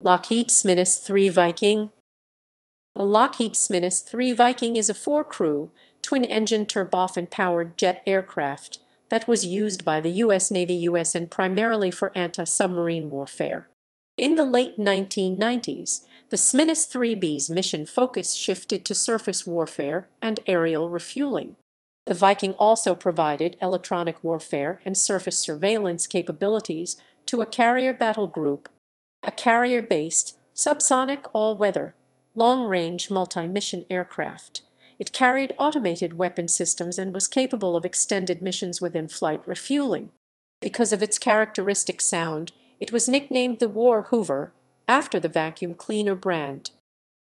Lockheed Smiths III Viking The Lockheed Smiths III Viking is a four-crew, twin-engine turbofan-powered jet aircraft that was used by the U.S. Navy USN primarily for anti-submarine warfare. In the late 1990s, the Smiths 3B's mission focus shifted to surface warfare and aerial refueling. The Viking also provided electronic warfare and surface surveillance capabilities to a carrier battle group a carrier-based, subsonic all-weather, long-range multi-mission aircraft. It carried automated weapon systems and was capable of extended missions within flight refueling. Because of its characteristic sound, it was nicknamed the War Hoover, after the vacuum cleaner brand.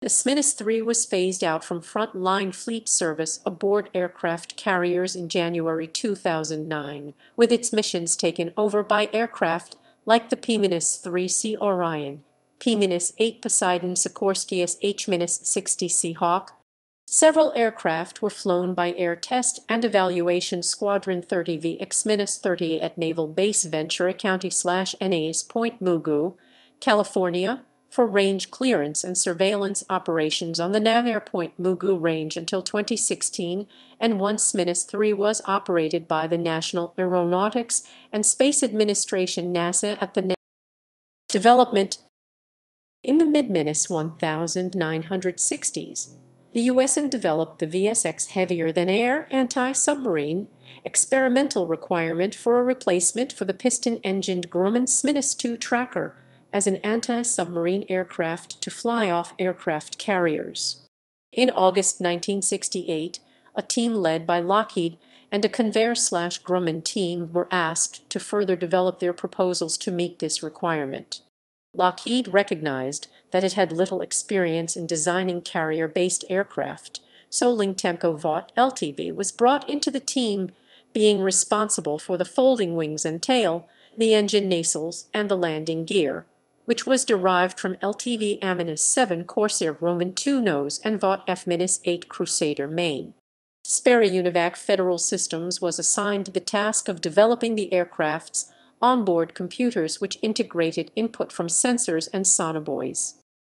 The Smiths III was phased out from front-line fleet service aboard aircraft carriers in January 2009, with its missions taken over by aircraft like the P-3C Orion, P-8 Poseidon Sikorsky H-60 Seahawk. Several aircraft were flown by Air Test and Evaluation Squadron 30V X-30 at Naval Base Ventura County NAS Point Mugu, California, for range clearance and surveillance operations on the NAVAIR Point Mugu Range until 2016, and one Smiths III was operated by the National Aeronautics and Space Administration NASA at the development. In the mid-Smiths 1960s, the USN developed the VSX heavier-than-air anti-submarine experimental requirement for a replacement for the piston-engined Grumman Smiths II tracker as an anti-submarine aircraft to fly off aircraft carriers. In August 1968, a team led by Lockheed and a Convair-Grumman team were asked to further develop their proposals to meet this requirement. Lockheed recognized that it had little experience in designing carrier-based aircraft, so Ling-Temco-Vought Ltd was brought into the team, being responsible for the folding wings and tail, the engine nacelles, and the landing gear which was derived from LTV Aminus 7 Corsair Roman 2 nose and Vought F-8 Crusader main. Sperry Univac Federal Systems was assigned the task of developing the aircraft's onboard computers which integrated input from sensors and sonobuoys.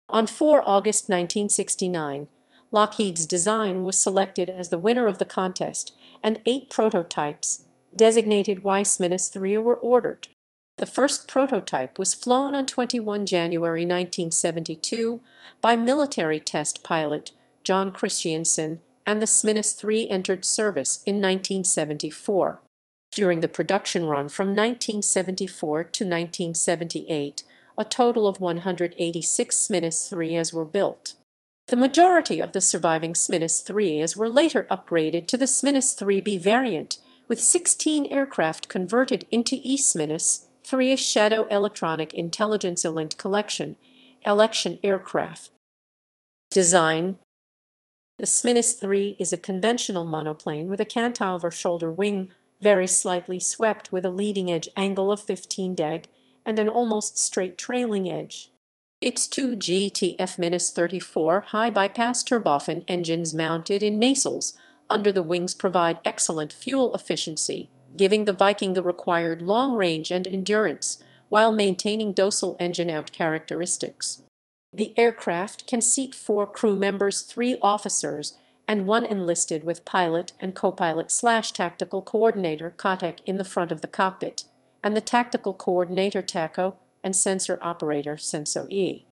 On 4 August 1969, Lockheed's design was selected as the winner of the contest, and eight prototypes, designated Smiths III, were ordered. The first prototype was flown on 21 January 1972 by military test pilot John Christiansen, and the Smiths III entered service in 1974. During the production run from 1974 to 1978, a total of 186 Smiths IIIs were built. The majority of the surviving Smiths IIIs were later upgraded to the Smiths 3B variant, with 16 aircraft converted into E-Smiths 3 Shadow Electronic Intelligence Elint Collection Election Aircraft. Design. The Smiths III is a conventional monoplane with a cantilever shoulder wing, very slightly swept with a leading edge angle of 15 deg and an almost straight trailing edge. Its two GTF-34 high bypass turbofan engines mounted in nacelles under the wings provide excellent fuel efficiency giving the Viking the required long range and endurance while maintaining docile engine-out characteristics. The aircraft can seat four crew members, three officers, and one enlisted with pilot and co-pilot slash tactical coordinator COTAC in the front of the cockpit, and the tactical coordinator TACO and sensor operator SENSO-E.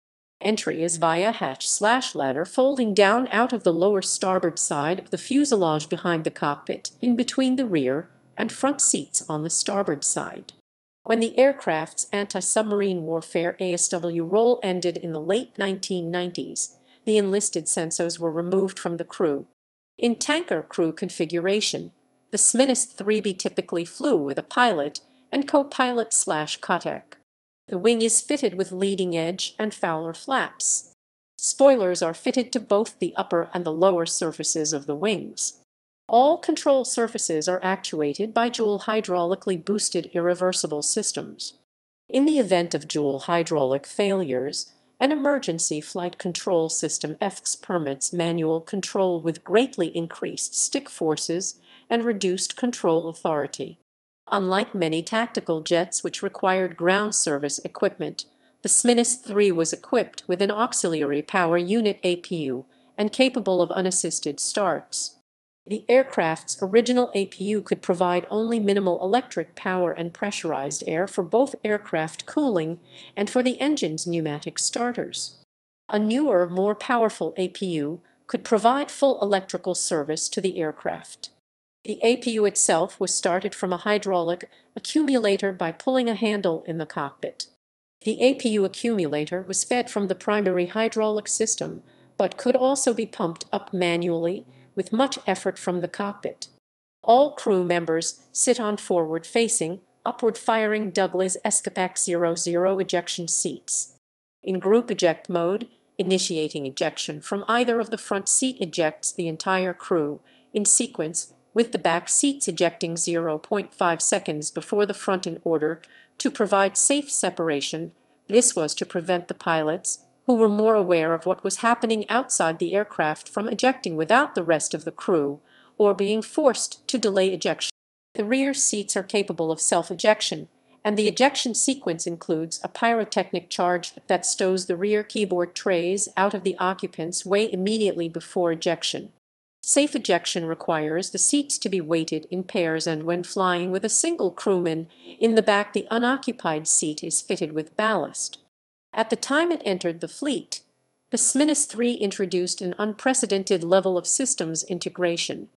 Entry is via hatch slash ladder folding down out of the lower starboard side of the fuselage behind the cockpit, in between the rear and front seats on the starboard side. When the aircraft's anti-submarine warfare ASW role ended in the late 1990s, the enlisted Sensos were removed from the crew. In tanker crew configuration, the Smiths 3B typically flew with a pilot and co-pilot slash COTAC. The wing is fitted with leading edge and Fowler flaps. Spoilers are fitted to both the upper and the lower surfaces of the wings. All control surfaces are actuated by dual hydraulically boosted irreversible systems. In the event of dual hydraulic failures, an emergency flight control system EFX permits manual control with greatly increased stick forces and reduced control authority. Unlike many tactical jets which required ground service equipment, the SMINIS 3 was equipped with an auxiliary power unit APU and capable of unassisted starts. The aircraft's original APU could provide only minimal electric power and pressurized air for both aircraft cooling and for the engine's pneumatic starters. A newer, more powerful APU could provide full electrical service to the aircraft. The APU itself was started from a hydraulic accumulator by pulling a handle in the cockpit. The APU accumulator was fed from the primary hydraulic system, but could also be pumped up manually with much effort from the cockpit. All crew members sit on forward-facing, upward-firing Douglas ESCAPAC 00 ejection seats. In group eject mode, initiating ejection from either of the front seat ejects the entire crew in sequence with the back seats ejecting 0.5 seconds before the front in order to provide safe separation. This was to prevent the pilots, who were more aware of what was happening outside the aircraft from ejecting without the rest of the crew, or being forced to delay ejection. The rear seats are capable of self-ejection, and the ejection sequence includes a pyrotechnic charge that stows the rear keyboard trays out of the occupant's way immediately before ejection. Safe ejection requires the seats to be weighted in pairs and when flying with a single crewman in the back the unoccupied seat is fitted with ballast. At the time it entered the fleet, the SMINIS 3 introduced an unprecedented level of systems integration.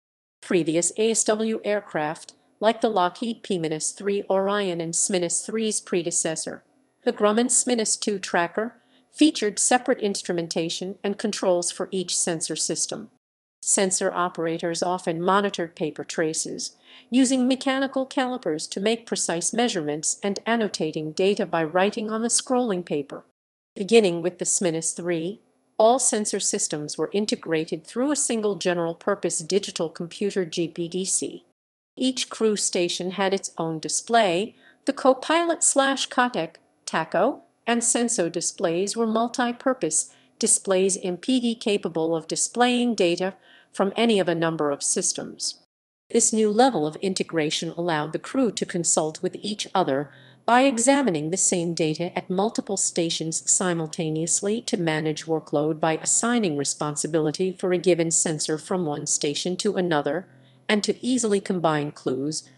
Previous ASW aircraft, like the Lockheed P-3 Orion and SMINIS 3's predecessor, the Grumman SMINIS 2 tracker, featured separate instrumentation and controls for each sensor system. Sensor operators often monitored paper traces, using mechanical calipers to make precise measurements and annotating data by writing on the scrolling paper. Beginning with the SMINIS 3, all sensor systems were integrated through a single general-purpose digital computer GPDC. Each crew station had its own display. The Copilot slash Cotac, TACO, and Senso displays were multi-purpose displays MPD capable of displaying data from any of a number of systems. This new level of integration allowed the crew to consult with each other by examining the same data at multiple stations simultaneously to manage workload by assigning responsibility for a given sensor from one station to another, and to easily combine clues.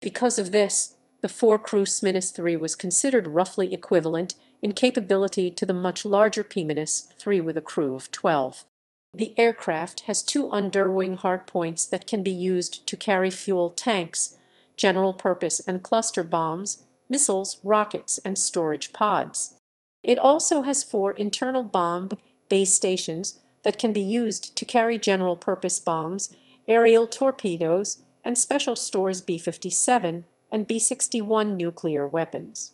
Because of this, the four-crew SMINIS 3 was considered roughly equivalent in capability to the much larger P-3 with a crew of 12. The aircraft has two underwing hardpoints that can be used to carry fuel tanks, general-purpose and cluster bombs, missiles, rockets, and storage pods. It also has four internal bomb base stations that can be used to carry general-purpose bombs, aerial torpedoes, and special stores B-57 and B-61 nuclear weapons.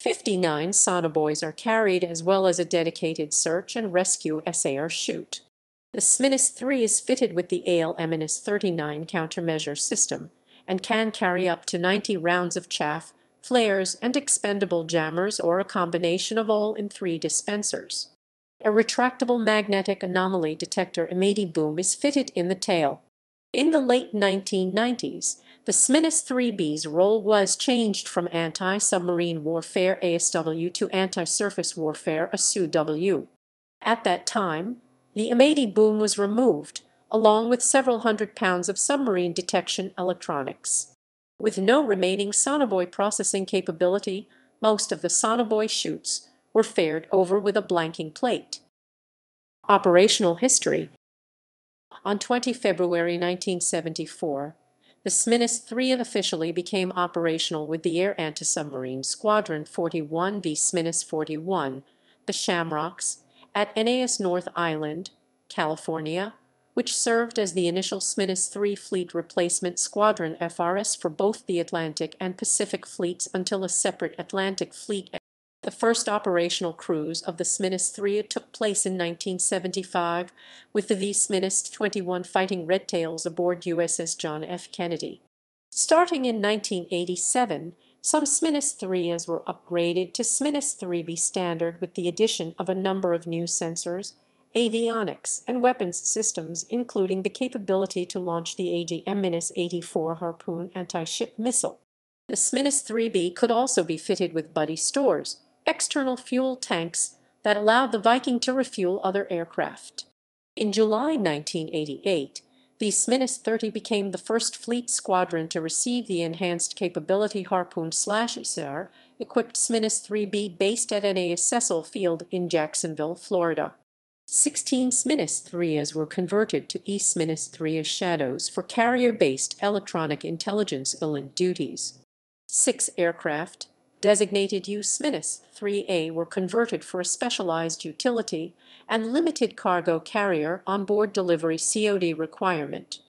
59 sonobuoys are carried as well as a dedicated search and rescue SAR chute. The SMINIS 3 is fitted with the ALMNS 39 countermeasure system and can carry up to 90 rounds of chaff, flares, and expendable jammers or a combination of all in three dispensers. A retractable magnetic anomaly detector EMADI boom is fitted in the tail. In the late 1990s, the SMINIS 3B's role was changed from anti-submarine warfare ASW to anti-surface warfare ASUW. At that time, the EMADI boom was removed, along with several hundred pounds of submarine detection electronics. With no remaining sonobuoy processing capability, most of the sonobuoy chutes were fared over with a blanking plate. Operational history On 20 February 1974, the SMINIS 3 officially became operational with the Air Anti-Submarine Squadron 41 v SMINIS 41, the Shamrocks, at NAS North Island, California, which served as the initial SMINIS 3 Fleet Replacement Squadron FRS for both the Atlantic and Pacific fleets until a separate Atlantic fleet. The first operational cruise of the SMINIS 3 took place in 1975 with the V SMINIS 21 fighting Red Tails aboard USS John F. Kennedy. Starting in 1987, some SMINIS 3s were upgraded to SMINIS 3B standard with the addition of a number of new sensors, avionics, and weapons systems, including the capability to launch the AGM-84 Harpoon anti-ship missile. The SMINIS 3B could also be fitted with buddy stores, external fuel tanks that allowed the Viking to refuel other aircraft. In July 1988, the Sminnis 30 became the first fleet squadron to receive the enhanced capability Harpoon/ISAR equipped Sminnis 3B based at NAS Cecil Field in Jacksonville, Florida. Sixteen Sminnis 3As were converted to E-Sminnis 3A Shadows for carrier-based electronic intelligence ELINT duties. Six aircraft, designated U-Sminnis 3A were converted for a specialized utility and limited cargo carrier onboard delivery COD requirement.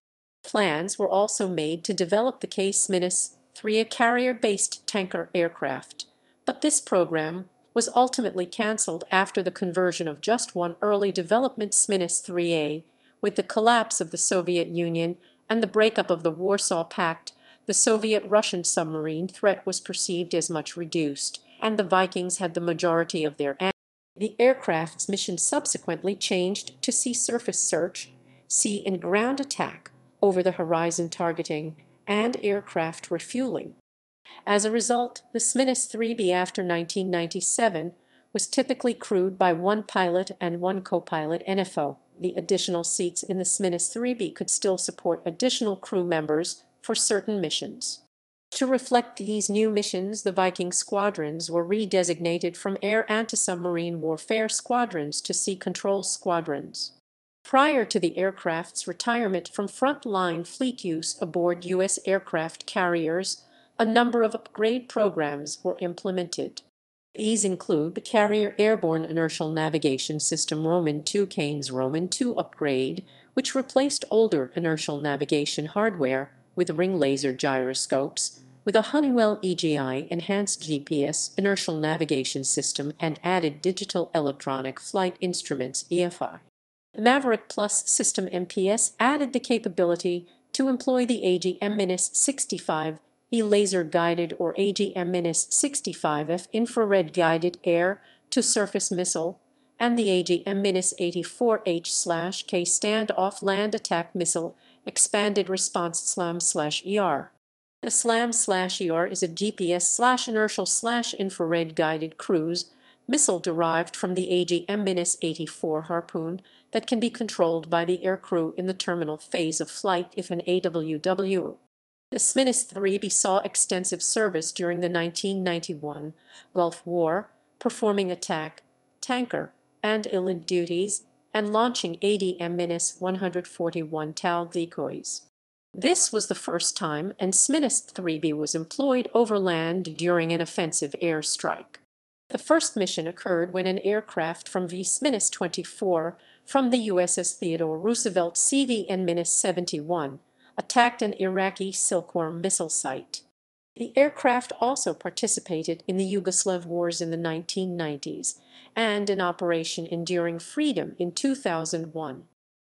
Plans were also made to develop the K-Sminnis 3A carrier-based tanker aircraft, but this program was ultimately cancelled after the conversion of just one early development Sminnis 3A. With the collapse of the Soviet Union and the breakup of the Warsaw Pact, the Soviet-Russian submarine threat was perceived as much reduced, and the Vikings had the majority of their the aircraft's mission subsequently changed to sea surface search, sea and ground attack, over-the-horizon targeting, and aircraft refueling. As a result, the Sminnis 3B after 1997 was typically crewed by one pilot and one co-pilot NFO. The additional seats in the Sminnis 3B could still support additional crew members for certain missions. To reflect these new missions the Viking squadrons were redesignated from air anti-submarine warfare squadrons to sea control squadrons. Prior to the aircraft's retirement from front-line fleet use aboard U.S. aircraft carriers, a number of upgrade programs were implemented. These include the Carrier Airborne Inertial Navigation System Roman 2 CAINS Roman 2 upgrade, which replaced older inertial navigation hardware with ring laser gyroscopes, with a Honeywell EGI enhanced GPS inertial navigation system and added digital electronic flight instruments EFI. The Maverick Plus system MPS added the capability to employ the AGM-65 E laser-guided or AGM-65F infrared-guided air-to-surface missile and the AGM-84H/K standoff land attack missile expanded response slam slash ER. The SLAM slash ER is a GPS/inertial/infrared guided cruise missile derived from the AGM-84 Harpoon that can be controlled by the aircrew in the terminal phase of flight if an AWW. The Sminnis 3B saw extensive service during the 1991 Gulf War, performing attack, tanker, and ELINT duties and launching ADM-141 TALD decoys. This was the first time an Sminnis 3B was employed overland during an offensive air strike. The first mission occurred when an aircraft from V. Sminnis 24 from the USS Theodore Roosevelt CVN-71 attacked an Iraqi Silkworm missile site. The aircraft also participated in the Yugoslav wars in the 1990s and in Operation Enduring Freedom in 2001.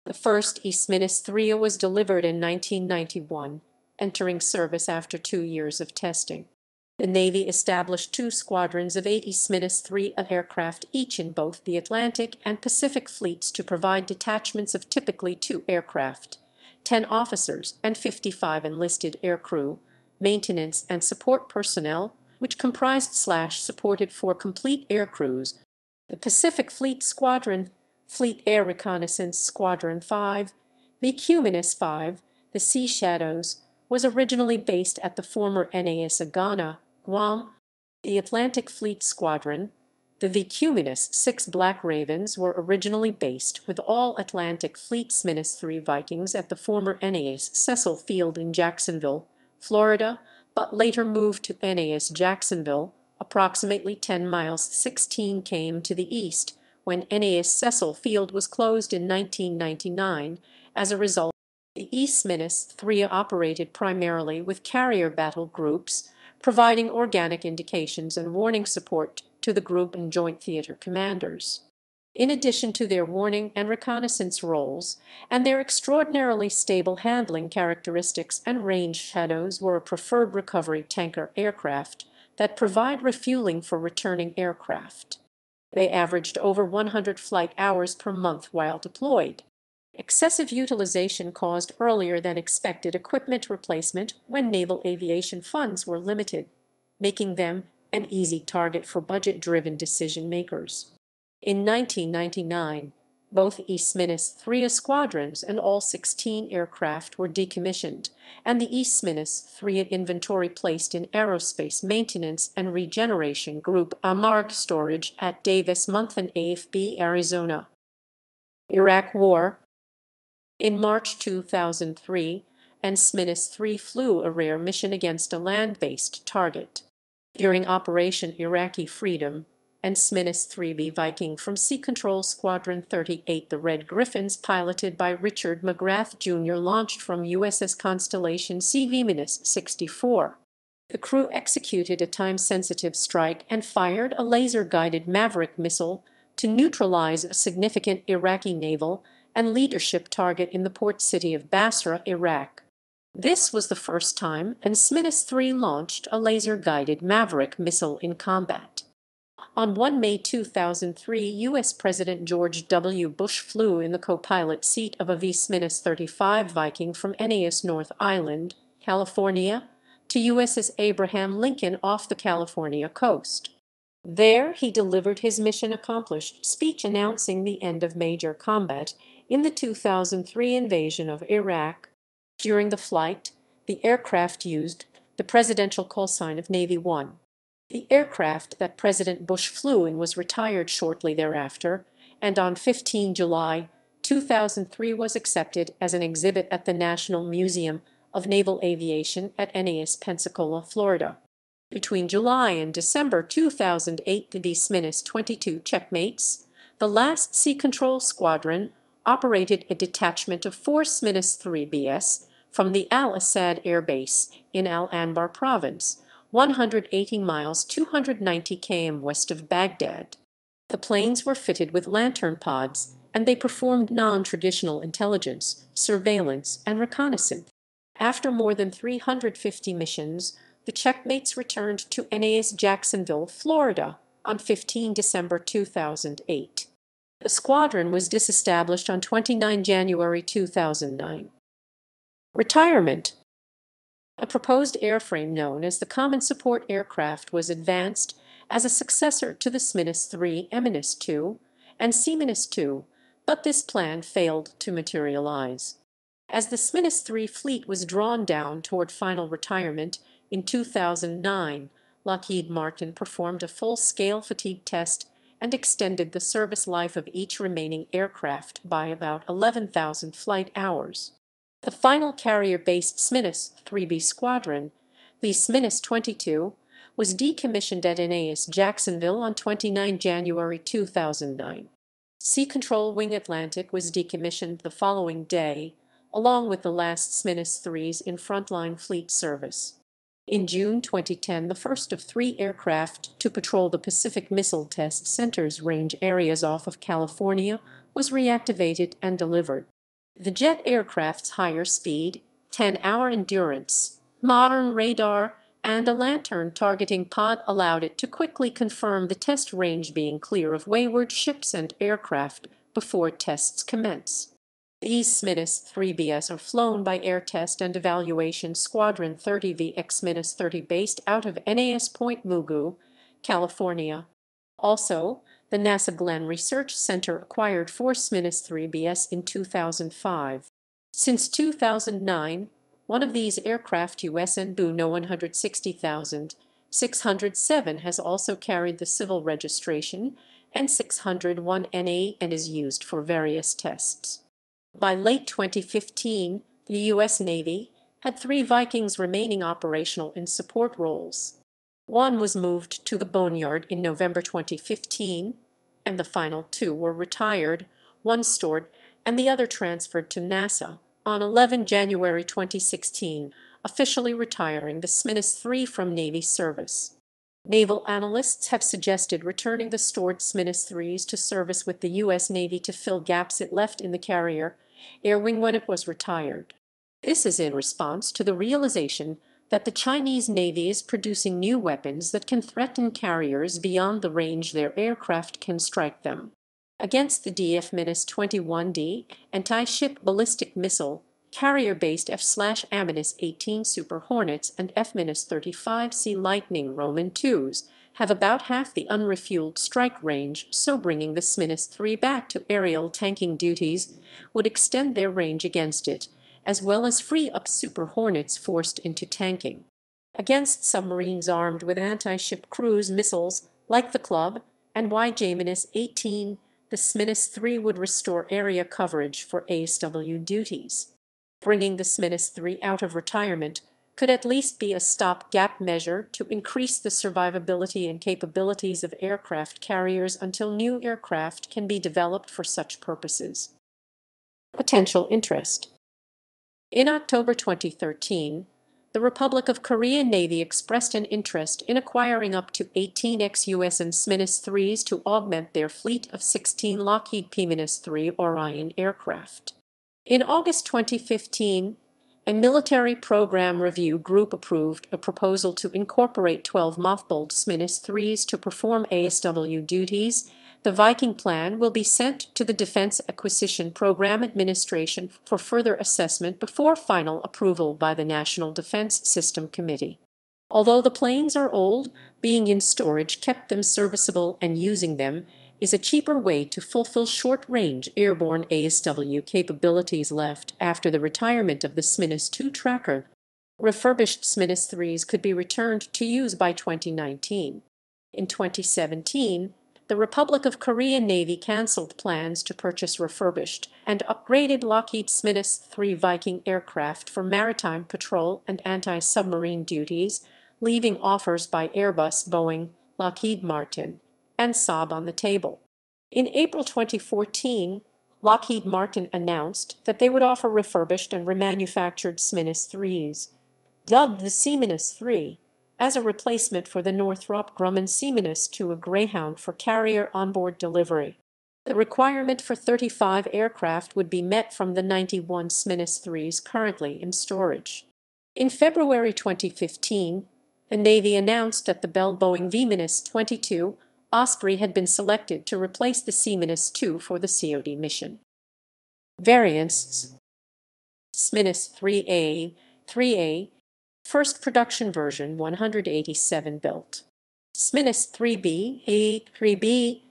The first E-Sminnis 3 was delivered in 1991, entering service after two years of testing. The Navy established two squadrons of 8 E-Sminnis 3 aircraft each in both the Atlantic and Pacific fleets to provide detachments of typically two aircraft, 10 officers and 55 enlisted aircrew maintenance, and support personnel, which comprised slash supported four complete air crews, the Pacific Fleet Squadron, Fleet Air Reconnaissance Squadron 5, the Cumanus 5, the Sea Shadows, was originally based at the former NAS Agana, Guam. The Atlantic Fleet Squadron, the Vicuminus 6 Black Ravens were originally based with all Atlantic Fleet Sminnis 3 Vikings at the former NAS Cecil Field in Jacksonville, Florida, but later moved to NAS Jacksonville, approximately 10 miles 16 came to the east, when NAS Cecil Field was closed in 1999. As a result, the East Sminnis 3 operated primarily with carrier battle groups, providing organic indications and warning support to the group and joint theater commanders in addition to their warning and reconnaissance roles, and their extraordinarily stable handling characteristics and range shadows were a preferred recovery tanker aircraft that provide refueling for returning aircraft. They averaged over 100 flight hours per month while deployed. Excessive utilization caused earlier than expected equipment replacement when naval aviation funds were limited, making them an easy target for budget-driven decision-makers. In 1999, both East-3 squadrons and all 16 aircraft were decommissioned, and the East-3 inventory placed in Aerospace Maintenance and Regeneration Group AMARG storage at Davis-Monthan AFB, Arizona. Iraq War In March 2003, AN/SMINUS-3 flew a rare mission against a land-based target. During Operation Iraqi Freedom, AN/SMINUS-3B Viking from Sea Control Squadron 38 the Red Griffins piloted by Richard McGrath Jr. launched from USS Constellation CV-64. The crew executed a time-sensitive strike and fired a laser-guided Maverick missile to neutralize a significant Iraqi naval and leadership target in the port city of Basra, Iraq. This was the first time AN/SMINUS-3 launched a laser-guided Maverick missile in combat. On 1 May 2003, U.S. President George W. Bush flew in the co-pilot seat of a V-35 Viking from NAS North Island, California, to USS Abraham Lincoln off the California coast. There he delivered his mission accomplished speech announcing the end of major combat in the 2003 invasion of Iraq. During the flight, the aircraft used the presidential call sign of Navy One. The aircraft that President Bush flew in was retired shortly thereafter, and on 15 July 2003 was accepted as an exhibit at the National Museum of Naval Aviation at NAS Pensacola, Florida. Between July and December 2008 the V-22 checkmates, the last Sea Control Squadron, operated a detachment of four SMINUS-3BS from the Al Asad Air Base in Al Anbar Province, 180 miles 290 km west of Baghdad. The planes were fitted with LANTIRN pods, and they performed non-traditional intelligence, surveillance, and reconnaissance. After more than 350 missions, the checkmates returned to NAS Jacksonville, Florida on 15 December 2008. The squadron was disestablished on 29 January 2009. Retirement a proposed airframe known as the Common Support Aircraft was advanced as a successor to the SMINUS-3 EMINUS-2 and SEAMINUS-2, but this plan failed to materialize. As the SMINUS-3 fleet was drawn down toward final retirement in 2009, Lockheed Martin performed a full-scale fatigue test and extended the service life of each remaining aircraft by about 11,000 flight hours. The final carrier-based SMINUS-3B squadron, the SMINUS-22, was decommissioned at NAS Jacksonville on 29 January 2009. Sea Control Wing Atlantic was decommissioned the following day, along with the last SMINUS-3s in frontline fleet service. In June 2010, the first of three aircraft to patrol the Pacific Missile Test Center's range areas off of California was reactivated and delivered. The jet aircraft's higher speed, 10-hour endurance, modern radar, and a LANTIRN targeting pod allowed it to quickly confirm the test range being clear of wayward ships and aircraft before tests commence. These SMINUS-3BS are flown by Air Test and Evaluation Squadron 30VX-30 based out of NAS Point Mugu, California. Also, the NASA Glenn Research Center acquired four SMINUS-3BS in 2005. Since 2009, one of these aircraft USN No 160,607 has also carried the civil registration and 601NA and is used for various tests. By late 2015, the U.S. Navy had three Vikings remaining operational in support roles. One was moved to the Boneyard in November 2015, and the final two were retired, one stored, and the other transferred to NASA on 11 January 2016, officially retiring the SMINUS-3 from Navy service. Naval analysts have suggested returning the stored SMINUS-3s to service with the U.S. Navy to fill gaps it left in the carrier air wing when it was retired. This is in response to the realization that the Chinese Navy is producing new weapons that can threaten carriers beyond the range their aircraft can strike them. Against the DF-21D anti-ship ballistic missile, carrier-based F-18 Super Hornets and F-35C Lightning Roman IIs have about half the unrefueled strike range, so bringing the Sminus 3 back to aerial tanking duties would extend their range against it, as well as free up Super Hornets forced into tanking. Against submarines armed with anti-ship cruise missiles like the Klub and YJ-18, the Sminus 3 would restore area coverage for ASW duties. Bringing the Sminus 3 out of retirement could at least be a stop-gap measure to increase the survivability and capabilities of aircraft carriers until new aircraft can be developed for such purposes. Potential interest In October 2013, the Republic of Korea Navy expressed an interest in acquiring up to 18 ex-US and Sminus 3s to augment their fleet of 16 Lockheed P-3 Orion aircraft. In August 2015, a military program review group approved a proposal to incorporate 12 mothballed Sminus 3s to perform ASW duties. The Viking plan will be sent to the Defense Acquisition Program Administration for further assessment before final approval by the National Defense System Committee. Although the planes are old, being in storage kept them serviceable and using them is a cheaper way to fulfill short-range airborne ASW capabilities left after the retirement of the Sminus 2 tracker. Refurbished Sminus 3s could be returned to use by 2019. In 2017, the Republic of Korea Navy cancelled plans to purchase refurbished and upgraded Lockheed Sminus 3 Viking aircraft for maritime patrol and anti-submarine duties, leaving offers by Airbus, Boeing, Lockheed Martin, and Saab on the table. In April 2014, Lockheed Martin announced that they would offer refurbished and remanufactured Sminus 3s, dubbed the Seaminus 3, as a replacement for the Northrop Grumman Seaminus to a Greyhound for carrier onboard delivery. The requirement for 35 aircraft would be met from the 91 Sminus 3s currently in storage. In February 2015, the Navy announced that the Bell Boeing V 22 Osprey had been selected to replace the Seaminus 2 for the COD mission. Variants Sminus 3A, 3A, first production version 187 built. Sminus 3B, A, 3B,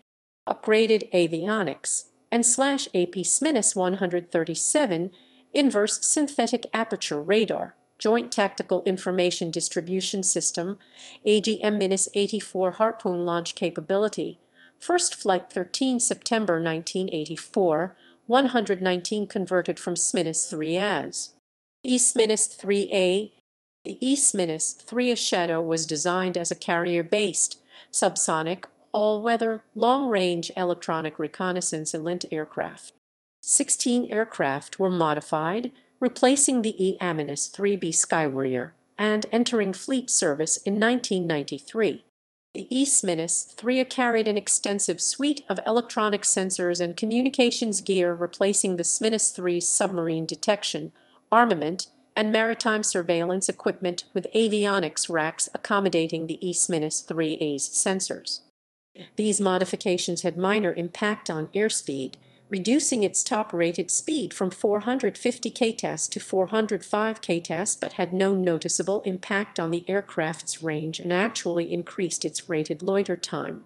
upgraded avionics, and slash AP Sminus 137, inverse synthetic aperture radar, Joint Tactical Information Distribution System, AGM-84 Harpoon launch capability, first flight 13 September 1984, 119 converted from Sminus 3 as. E-Sminus 3A The E-Sminus 3A Shadow was designed as a carrier-based, subsonic, all-weather, long-range electronic reconnaissance elite aircraft. 16 aircraft were modified, replacing the E-Aminus 3B Skywarrior and entering fleet service in 1993. The E-Sminus 3 carried an extensive suite of electronic sensors and communications gear replacing the Sminus 3's submarine detection, armament, and maritime surveillance equipment with avionics racks accommodating the E-Sminus 3A's sensors. These modifications had minor impact on airspeed, reducing its top-rated speed from 450 ktas to 405 ktas but had no noticeable impact on the aircraft's range and actually increased its rated loiter time.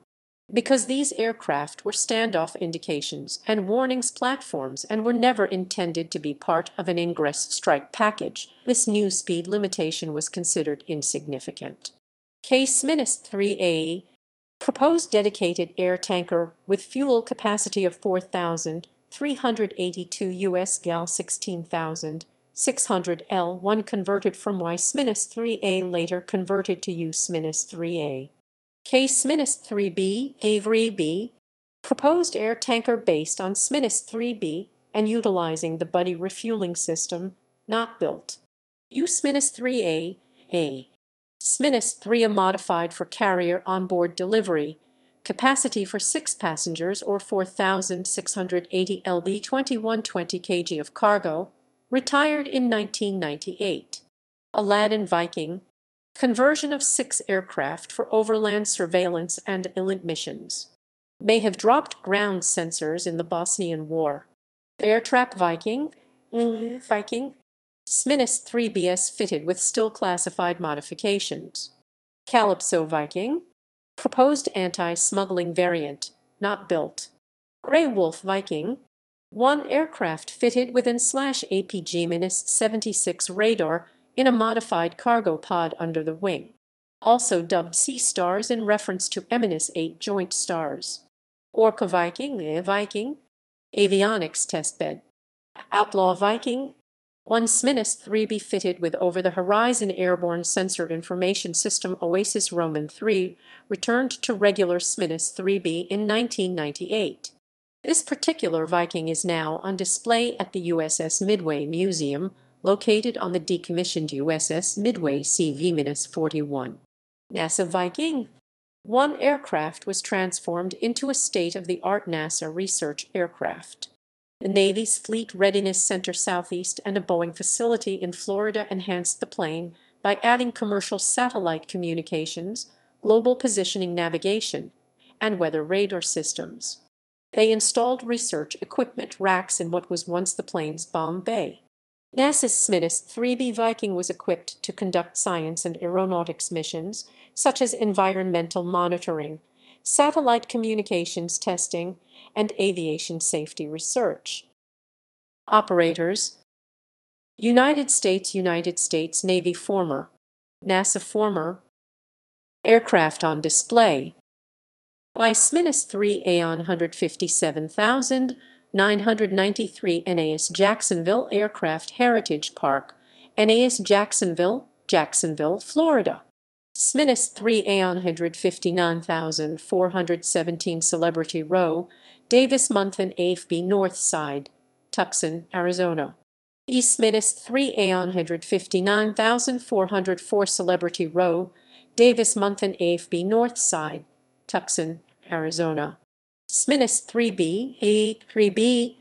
Because these aircraft were standoff indications and warnings platforms and were never intended to be part of an ingress strike package, this new speed limitation was considered insignificant. case sminus 3A Proposed dedicated air tanker with fuel capacity of 4,382 US gal 16,600 L1 converted from Y-Sminus 3A later converted to U-Sminus 3A. K-Sminus 3B, Avery B, proposed air tanker based on Sminus 3B and utilizing the Buddy refueling system, not built. U-Sminus 3A, A. Sminus 3 a modified for carrier onboard delivery, capacity for six passengers or 4,680 lb 2120 kg of cargo, retired in 1998. Aladdin Viking, conversion of six aircraft for overland surveillance and elite missions. May have dropped ground sensors in the Bosnian War. Airtrap Viking, mm-hmm. Viking Sminus 3BS fitted with still classified modifications. Calypso Viking, Proposed anti-smuggling variant, not built. Grey Wolf Viking, one aircraft fitted with an APG-76 radar in a modified cargo pod under the wing. Also dubbed Sea Stars in reference to Emanis 8 joint stars. Orca Viking, a Viking, avionics testbed. Outlaw Viking, one SMINIS 3B fitted with over-the-horizon airborne sensor information system Oasis Roman 3 returned to regular SMINIS 3B in 1998. This particular Viking is now on display at the USS Midway Museum, located on the decommissioned USS Midway CV-41. NASA Viking One aircraft was transformed into a state-of-the-art NASA research aircraft. The Navy's Fleet Readiness Center Southeast and a Boeing facility in Florida enhanced the plane by adding commercial satellite communications, global positioning navigation, and weather radar systems. They installed research equipment racks in what was once the plane's bomb bay. NASA's Smith's 3B Viking was equipped to conduct science and aeronautics missions, such as environmental monitoring, satellite communications testing, and aviation safety research. Operators United States United States Navy former NASA former aircraft on display by Smiths 3 Aon 157,000 993 NAS Jacksonville Aircraft Heritage Park, NAS Jacksonville, Jacksonville, Florida. Sminis 3 A159417 Celebrity Row, Davis Monthan AFB North Side, Tucson, Arizona. East Sminis 3 A159404 Celebrity Row, Davis Monthan AFB North Side, Tucson, Arizona. SMINIS 3B, A3B,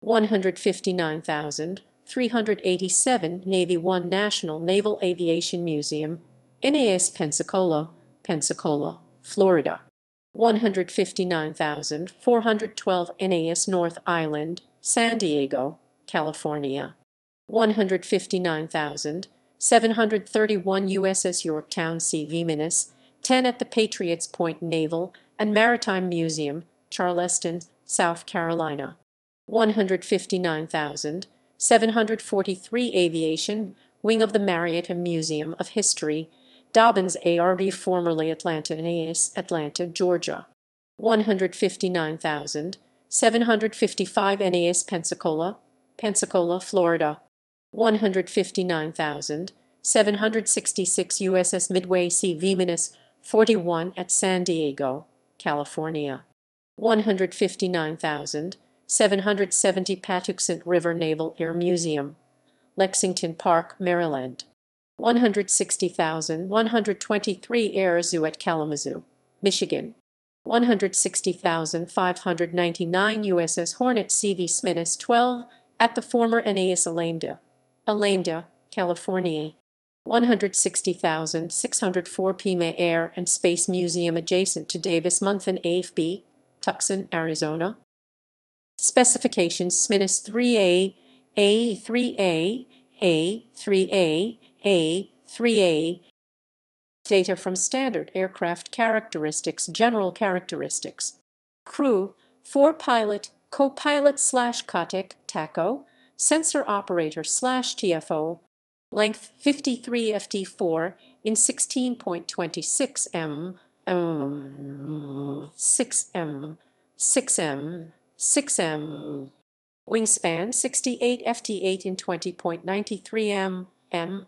159,387 Navy One National Naval Aviation Museum, NAS Pensacola, Pensacola, Florida. 159,412 NAS North Island, San Diego, California. 159,731 USS Yorktown CV Minis, 10 at the Patriots Point Naval and Maritime Museum, Charleston, South Carolina. 159,743 Aviation, wing of the Marietta Museum of History, Dobbins ARB formerly Atlanta NAS, Atlanta, Georgia. 159,755 NAS Pensacola, Pensacola, Florida. 159,766 USS Midway CV Minis 41 at San Diego, California. 159,770 Patuxent River Naval Air Museum, Lexington Park, Maryland. 160,123 Air Zoo at Kalamazoo, Michigan. 160,599 USS Hornet CV SMINIS 12 at the former NAS Alameda, Alameda, California. 160,604 Pima Air and Space Museum adjacent to Davis Monthan AFB, Tucson, Arizona. Specifications SMINIS 3A, A3A, A3A, A3A. Data from Standard Aircraft Characteristics General Characteristics. Crew, 4 pilot, co-pilot slash COTAC, TACO, sensor operator slash TFO, length 53 FT4 in 16.26 m, um, 6m, 6m, 6m, wingspan 68 FT8 in 20.93 m, m,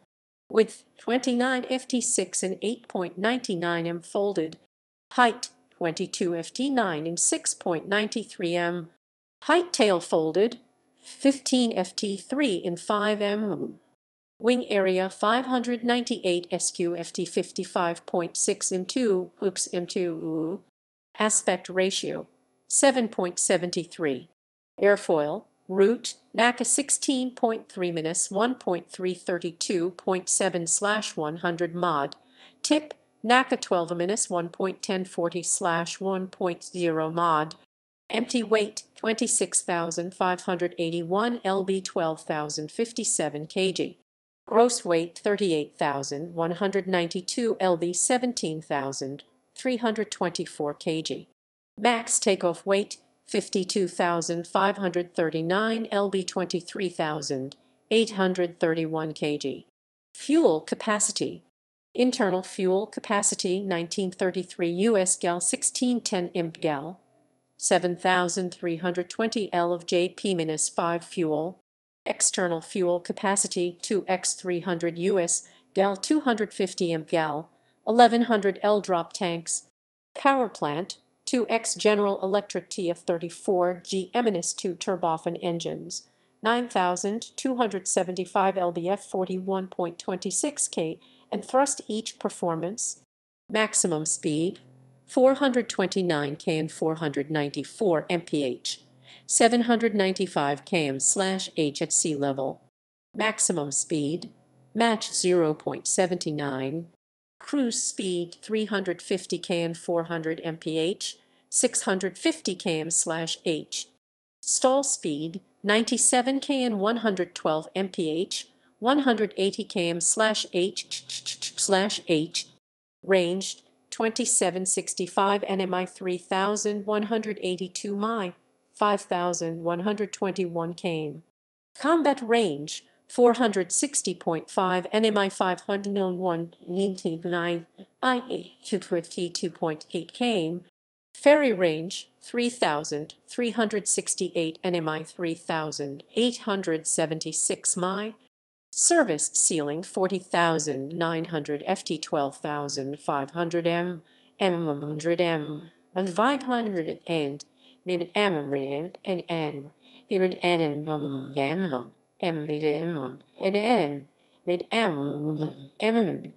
with 29 FT6 in 8.99 m folded, height 22 FT9 in 6.93 m, height tail folded, 15 FT3 in 5 m. Wing area 598 SQFT 55.6 M2, oops, M2, aspect ratio 7.73. Airfoil, root, NACA 16.3 minus 1.332.7 slash 100 mod, tip, NACA 12 minus 1.1040 slash 1.0 mod, empty weight 26,581 lb 12,057 kg. Gross weight 38,192 lb 17,324 kg. Max takeoff weight 52,539 lb 23,831 kg. Fuel capacity Internal fuel capacity 1933 US gal 1610 imp gal 7320 L of JP-5 fuel External fuel capacity 2x 300 US gal 250 imp gal 1100 L drop tanks Power plant 2x General Electric TF34 G-2 turbofan engines 9,275 lbf 41.26 k and thrust each performance, maximum speed 429 k and 494 mph, 795 km/h at sea level, maximum speed, Mach 0.79, cruise speed 350 km 400 mph, 650 km/h, stall speed 97 km 112 mph, 180 km slash H slash H, ranged 2765 nmi 3182 mi, 5121 km. Combat range 460.5 nmi 501 9 i 252.8 km. Ferry range 3368 nmi 3876 mi, Service ceiling 40,900 FT 12,500 M, M 100 M, and 500 and M and N, N, mid N and M, M, M and N, mid M.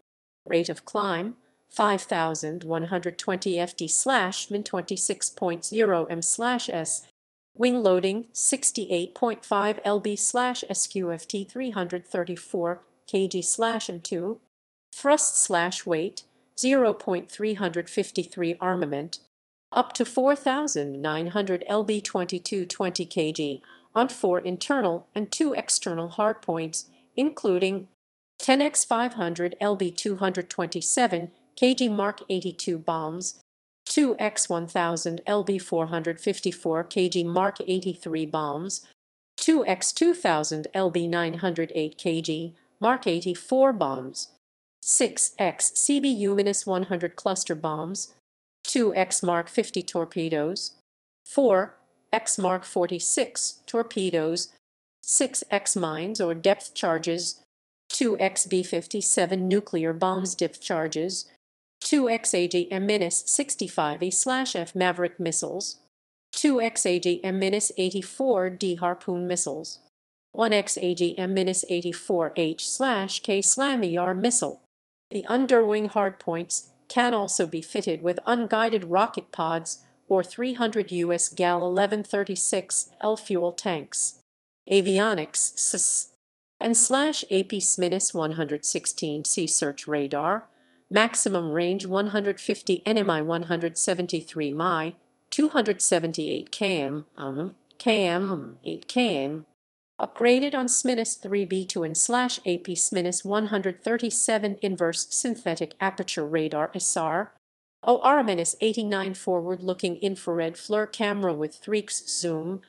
Rate of climb 5,120 FT slash min 26.0 M slash S. Wing loading 68.5 lb slash SQFT 334 kg slash and 2. Thrust slash weight 0.353 armament up to 4,900 lb 2220 kg on four internal and two external hardpoints, including 10x 500 lb 227 kg Mark 82 bombs, 2x1000 LB 454 kg Mark 83 bombs, 2x2000 LB 908 kg Mark 84 bombs, 6x CBU-100 cluster bombs, 2x Mark 50 torpedoes, 4x Mark 46 torpedoes, 6x mines or depth charges, 2x B-57 nuclear bombs depth charges, 2 XAGM-65E/F Maverick missiles, 2 XAGM-84D Harpoon missiles, 1 XAGM-84H/K SLAM-ER missile. The underwing hardpoints can also be fitted with unguided rocket pods or 300 US GAL 1136L fuel tanks. Avionics and slash APS minus 116C search radar maximum range 150 nmi 173 mi, 278 km, um, km, 8 km. Upgraded on SMINUS 3B2 and slash APS minus 137 inverse synthetic aperture radar SR. ORMNS 89 forward-looking infrared FLIR camera with 3x zoom,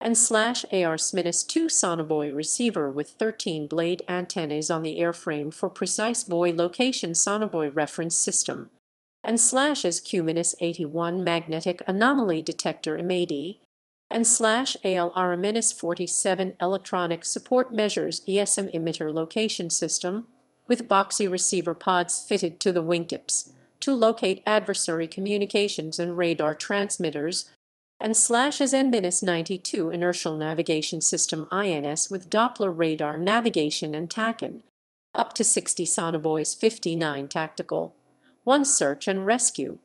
and slash AR SMINUS 2 sonobuoy receiver with 13 blade antennas on the airframe for precise buoy location sonobuoy reference system, and slash as Cuminus 81 magnetic anomaly detector MAD, and slash ALR 47 electronic support measures ESM emitter location system with boxy receiver pods fitted to the wingtips to locate adversary communications and radar transmitters and slash as N-92 inertial navigation system INS with Doppler radar navigation and TACAN, up to 60 sonobuoys 59 tactical, 1 search and rescue,